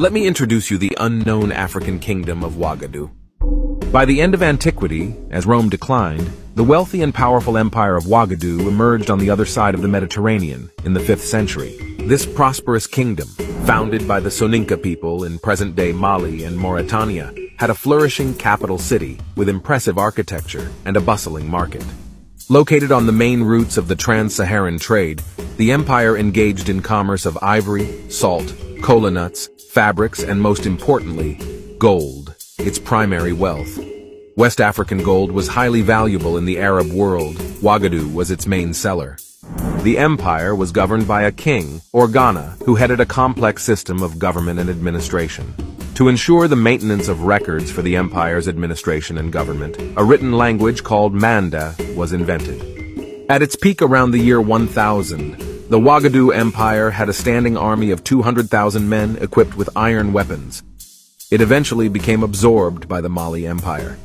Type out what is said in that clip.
Let me introduce you the unknown African kingdom of Wagadu. By the end of antiquity, as Rome declined, the wealthy and powerful empire of Wagadu emerged on the other side of the Mediterranean in the 5th century. This prosperous kingdom, founded by the Soninke people in present-day Mali and Mauritania, had a flourishing capital city with impressive architecture and a bustling market. Located on the main routes of the trans-Saharan trade, the empire engaged in commerce of ivory, salt, cola nuts, fabrics, and most importantly, gold, its primary wealth. West African gold was highly valuable in the Arab world. Wagadu was its main seller. The empire was governed by a king, or Ghana, who headed a complex system of government and administration. To ensure the maintenance of records for the empire's administration and government, a written language called Manda was invented. At its peak around the year 1000, the Wagadu Empire had a standing army of 200,000 men equipped with iron weapons. It eventually became absorbed by the Mali Empire.